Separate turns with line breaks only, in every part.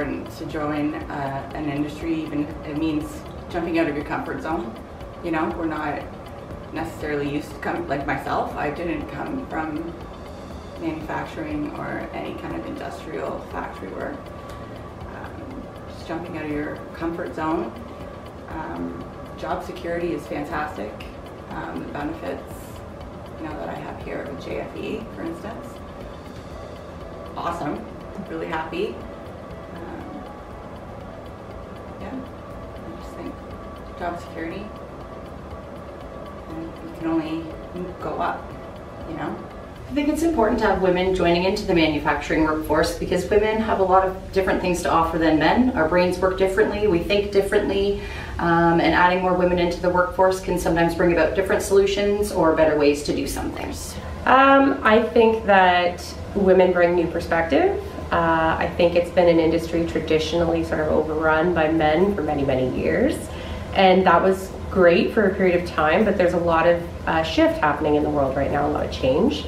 important to join uh, an industry, even if it means jumping out of your comfort zone. You know, we're not necessarily used to come, like myself, I didn't come from manufacturing or any kind of industrial factory work. Um, just jumping out of your comfort zone. Um, job security is fantastic. Um, the benefits, you know, that I have here with JFE, for instance, awesome. Really happy. Job security, and you can only go up, you know.
I think it's important to have women joining into the manufacturing workforce because women have a lot of different things to offer than men. Our brains work differently, we think differently, um, and adding more women into the workforce can sometimes bring about different solutions or better ways to do some things.
Um, I think that women bring new perspective. Uh, I think it's been an industry traditionally sort of overrun by men for many, many years. And that was great for a period of time, but there's a lot of uh, shift happening in the world right now, a lot of change.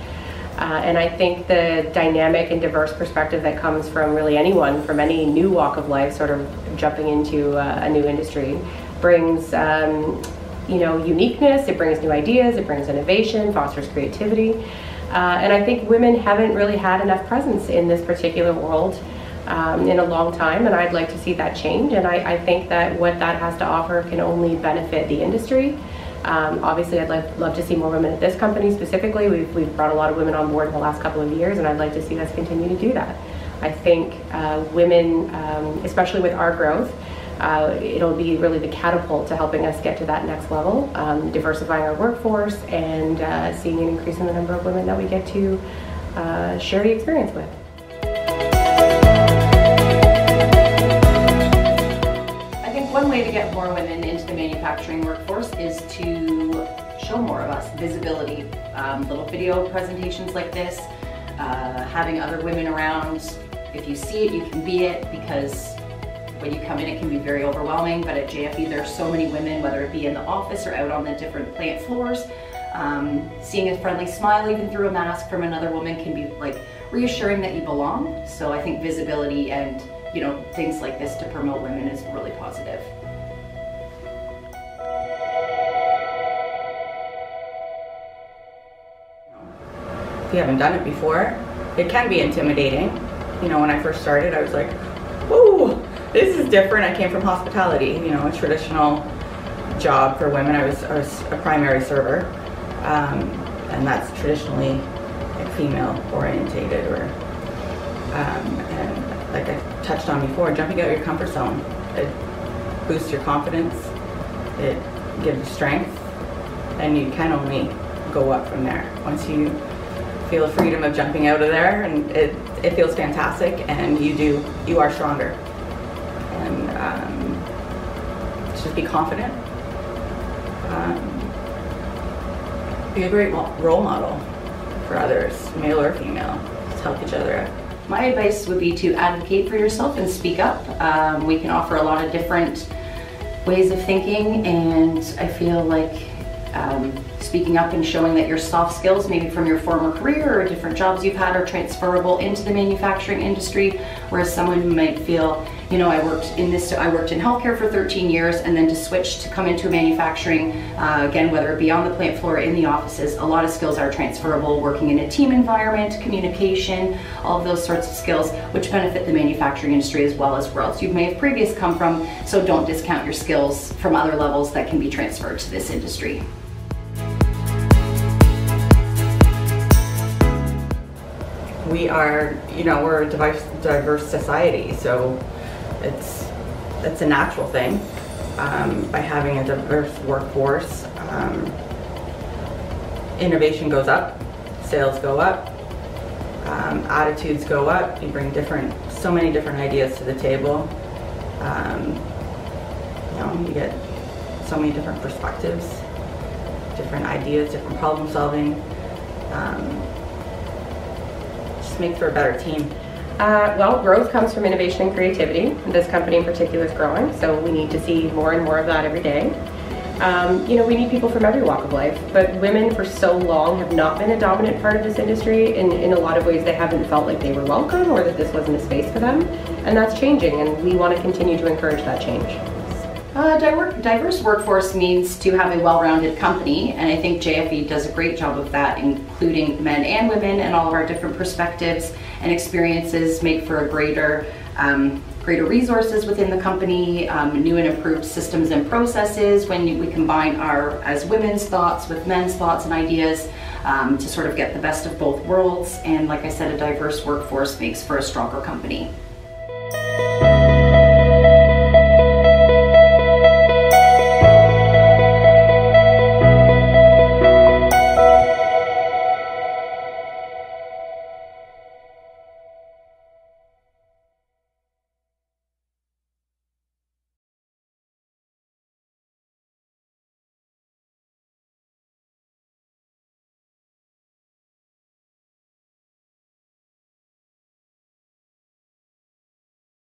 Uh, and I think the dynamic and diverse perspective that comes from really anyone from any new walk of life, sort of jumping into uh, a new industry, brings um, you know uniqueness. It brings new ideas. It brings innovation, fosters creativity. Uh, and I think women haven't really had enough presence in this particular world um, in a long time, and I'd like to see that change. And I, I, think that what that has to offer can only benefit the industry. Um, obviously, I'd like, love to see more women at this company specifically. We've, we've brought a lot of women on board in the last couple of years, and I'd like to see us continue to do that. I think uh, women, um, especially with our growth, uh, it'll be really the catapult to helping us get to that next level, um, diversifying our workforce and uh, seeing an increase in the number of women that we get to uh, share the experience with.
More women into the manufacturing workforce is to show more of us, visibility, um, little video presentations like this, uh, having other women around. If you see it, you can be it because when you come in, it can be very overwhelming, but at JFE, there are so many women, whether it be in the office or out on the different plant floors. Um, seeing a friendly smile even through a mask from another woman can be like reassuring that you belong. So I think visibility and you know things like this to promote women is really positive.
You haven't done it before, it can be intimidating. You know, when I first started, I was like, whoa, this is different. I came from hospitality, you know, a traditional job for women. I was, I was a primary server, um, and that's traditionally like female orientated or, um, and like I touched on before, jumping out of your comfort zone. It boosts your confidence, it gives you strength, and you can only go up from there. Once you feel the freedom of jumping out of there, and it, it feels fantastic, and you do, you are stronger and um, just be confident. Um, be a great role model for others, male or female. Just help each other out.
My advice would be to advocate for yourself and speak up. Um, we can offer a lot of different ways of thinking and I feel like um, speaking up and showing that your soft skills, maybe from your former career or different jobs you've had, are transferable into the manufacturing industry. Whereas someone might feel, you know, I worked in this, I worked in healthcare for 13 years, and then to switch to come into manufacturing, uh, again, whether it be on the plant floor or in the offices, a lot of skills are transferable. Working in a team environment, communication, all of those sorts of skills, which benefit the manufacturing industry as well as where else you may have previously come from. So don't discount your skills from other levels that can be transferred to this industry.
We are, you know, we're a diverse, diverse society, so it's it's a natural thing. Um, by having a diverse workforce, um, innovation goes up, sales go up, um, attitudes go up. You bring different, so many different ideas to the table. Um, you know, you get so many different perspectives, different ideas, different problem solving. Um, make for a better team?
Uh, well, growth comes from innovation and creativity. This company in particular is growing, so we need to see more and more of that every day. Um, you know, we need people from every walk of life, but women for so long have not been a dominant part of this industry. In, in a lot of ways, they haven't felt like they were welcome or that this wasn't a space for them. And that's changing, and we want to continue to encourage that change.
Uh, diverse workforce means to have a well-rounded company, and I think JFE does a great job of that, including men and women, and all of our different perspectives and experiences make for a greater um, greater resources within the company, um, new and improved systems and processes when we combine our as women's thoughts with men's thoughts and ideas um, to sort of get the best of both worlds. And like I said, a diverse workforce makes for a stronger company.